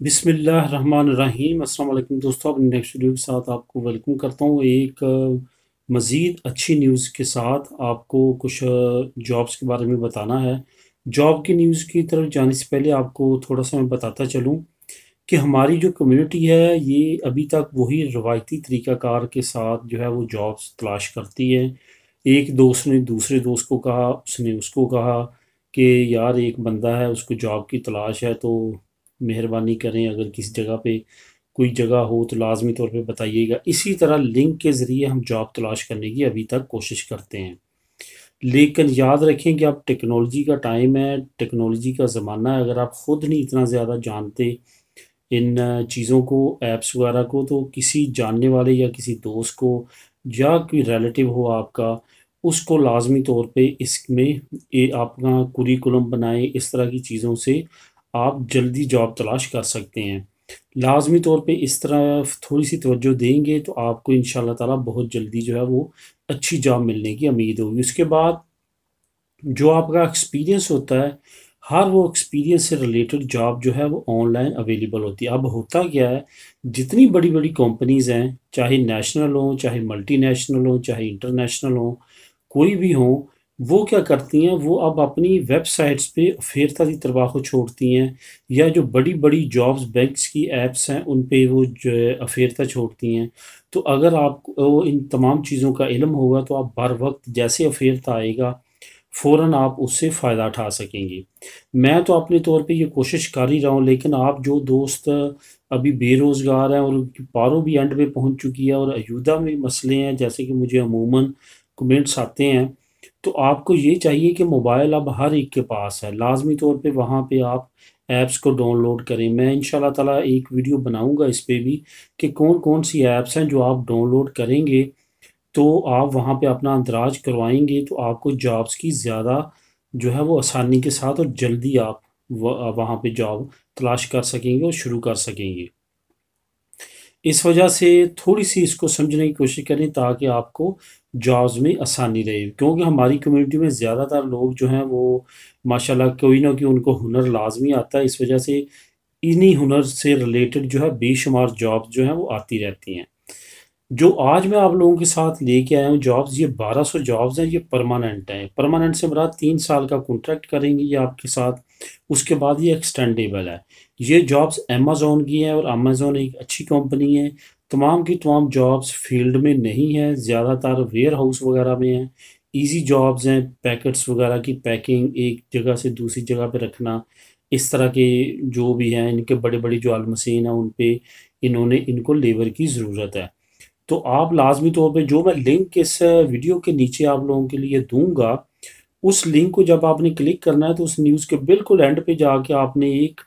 बिसमीम अल्लाम दोस्तों, अपने नेक्स्ट वीडियो के साथ आपको वेलकम करता हूँ। एक मज़ीद अच्छी न्यूज़ के साथ आपको कुछ जॉब्स के बारे में बताना है। जॉब की न्यूज़ की तरफ़ जाने से पहले आपको थोड़ा सा मैं बताता चलूँ कि हमारी जो कम्युनिटी है, ये अभी तक वही रवायती तरीक़ाकार के साथ जो है वो जॉब्स तलाश करती है। एक दोस्त ने दूसरे दोस्त को कहा, उसने उसको कहा कि, यार एक बंदा है, उसको जॉब की तलाश है तो मेहरबानी करें अगर किसी जगह पे कोई जगह हो तो लाजमी तौर पे बताइएगा। इसी तरह लिंक के ज़रिए हम जॉब तलाश करने की अभी तक कोशिश करते हैं। लेकिन याद रखें कि अब टेक्नोलॉजी का टाइम है, टेक्नोलॉजी का ज़माना है। अगर आप ख़ुद नहीं इतना ज़्यादा जानते इन चीज़ों को, ऐप्स वगैरह को तो किसी जानने वाले या किसी दोस्त को या कोई रिलेटिव हो आपका, उसको लाजमी तौर पे इसमें अपना कुरिकुलम बनाएँ, इस तरह की चीज़ों से आप जल्दी जॉब तलाश कर सकते हैं। लाजमी तौर पे इस तरह थोड़ी सी तवज्जो देंगे तो आपको इन ताला बहुत जल्दी जो है वो अच्छी जॉब मिलने की उम्मीद होगी। उसके बाद जो आपका एक्सपीरियंस होता है, हर वो एक्सपीरियंस से रिलेटेड जॉब जो है वो ऑनलाइन अवेलेबल होती है। अब होता क्या है, जितनी बड़ी बड़ी कंपनीज़ हैं, चाहे नेशनल हों, चाहे मल्टी नेशनल हों, चाहे इंटरनेशनल हों, कोई भी हों वो क्या करती हैं, वो अब अपनी वेबसाइट्स पे फेरता तरवा को छोड़ती हैं या जो बड़ी बड़ी जॉब्स बैंक्स की एप्स हैं, उन पे वो जो अफेरता छोड़ती हैं। तो अगर आपको इन तमाम चीज़ों का इलम होगा तो आप बर वक्त जैसे अफेरता आएगा फ़ौर आप उससे फ़ायदा उठा सकेंगे। मैं तो अपने तौर पे ये कोशिश कर ही रहा हूँ, लेकिन आप जो दोस्त अभी बेरोज़गार हैं और उनकी पारों भी एंड पे पहुँच चुकी है और अयूदा में मसले हैं, जैसे कि मुझे अमूमन कमेंट्स आते हैं तो आपको ये चाहिए कि मोबाइल अब हर एक के पास है। लाजमी तौर पे वहाँ पे आप ऐप्स को डाउनलोड करें। मैं इन ताला एक वीडियो बनाऊँगा इस पर भी कि कौन कौन सी ऐप्स हैं जो आप डाउनलोड करेंगे तो आप वहाँ पे अपना अंदराज करवाएँगे तो आपको जॉब्स की ज़्यादा जो है वो आसानी के साथ और जल्दी आप वहाँ पे जॉब तलाश कर सकेंगे और शुरू कर सकेंगे। इस वजह से थोड़ी सी इसको समझने की कोशिश करें ताकि आपको जॉब्स में आसानी रहे। क्योंकि हमारी कम्युनिटी में ज़्यादातर लोग जो हैं वो, माशाल्लाह कोई ना कोई उनको हुनर लाजमी आता है। इस वजह से इन्हीं हुनर से रिलेटेड जो है बेशुमार जॉब जो हैं वो आती रहती हैं। जो आज मैं आप लोगों के साथ लेके आया हूँ जॉब्स ये 1200 जॉब्स हैं, ये परमानेंट हैं। परमानेंट से बरा तीन साल का कॉन्ट्रैक्ट करेंगे ये आपके साथ। उसके बाद ये एक्सटेंडेबल है। ये जॉब्स अमेज़ोन की हैं और अमेज़ोन एक अच्छी कंपनी है। तमाम की तमाम जॉब्स फ़ील्ड में नहीं है, ज़्यादातर वेयर हाउस वगैरह में हैं। ईजी जॉब्स हैं पैकेट्स वगैरह की पैकिंग एक जगह से दूसरी जगह पर रखना। इस तरह के जो भी हैं, इनके बड़े बड़े जो मशीन हैं उन पर इन्होंने इनको लेबर की ज़रूरत है। तो आप लाजमी तौर पर जो मैं लिंक इस वीडियो के नीचे आप लोगों के लिए दूँगा उस लिंक को जब आपने क्लिक करना है तो उस न्यूज़ के बिल्कुल एंड पे जाके आपने एक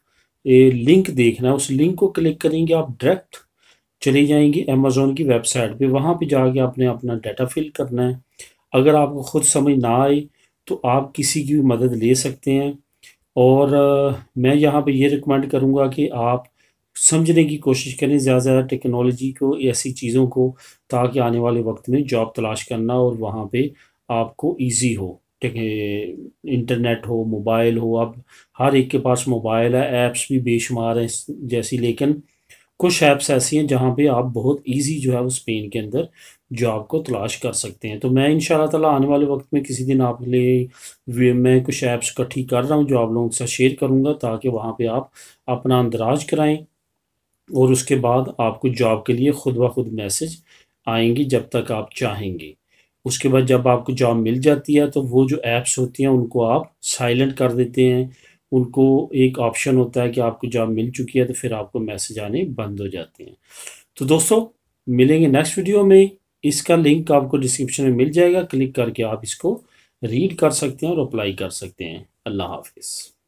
लिंक देखना है। उस लिंक को क्लिक करेंगे आप डायरेक्ट चले जाएँगे अमेज़ोन की वेबसाइट पे। वहाँ पे जाके आपने अपना डाटा फिल करना है। अगर आपको ख़ुद समझ ना आए तो आप किसी की भी मदद ले सकते हैं। और आ, मैं यहाँ पे ये रिकमेंड करूँगा कि आप समझने की कोशिश करें ज़्यादा से ज़्यादा टेक्नोलॉजी को, ऐसी चीज़ों को, ताकि आने वाले वक्त में जॉब तलाश करना और वहाँ पे आपको इजी हो। इंटरनेट हो मोबाइल हो, अब हर एक के पास मोबाइल है ऐप्स भी बेशुमार हैं जैसी, लेकिन कुछ ऐप्स ऐसी हैं जहाँ पे आप बहुत इजी जो है वो स्पेन के अंदर जॉब को तलाश कर सकते हैं। तो मैं इन ताला आने वाले वक्त में किसी दिन आप लिए मैं कुछ ऐप्स इकट्ठी कर रहा हूँ जो आप लोगों के साथ शेयर करूँगा, ताकि वहाँ पे आप अपना अंदराज कराएँ। और उसके बाद आपको जॉब के लिए खुद ब खुद मैसेज आएँगी जब तक आप चाहेंगे। उसके बाद जब आपको जॉब मिल जाती है तो वो जो ऐप्स होती हैं, उनको आप साइलेंट कर देते हैं। उनको एक ऑप्शन होता है कि आपको जॉब मिल चुकी है तो फिर आपको मैसेज आने बंद हो जाते हैं। तो दोस्तों, मिलेंगे नेक्स्ट वीडियो में। इसका लिंक आपको डिस्क्रिप्शन में मिल जाएगा। क्लिक करके आप इसको रीड कर सकते हैं और अप्लाई कर सकते हैं। अल्लाह हाफिज़।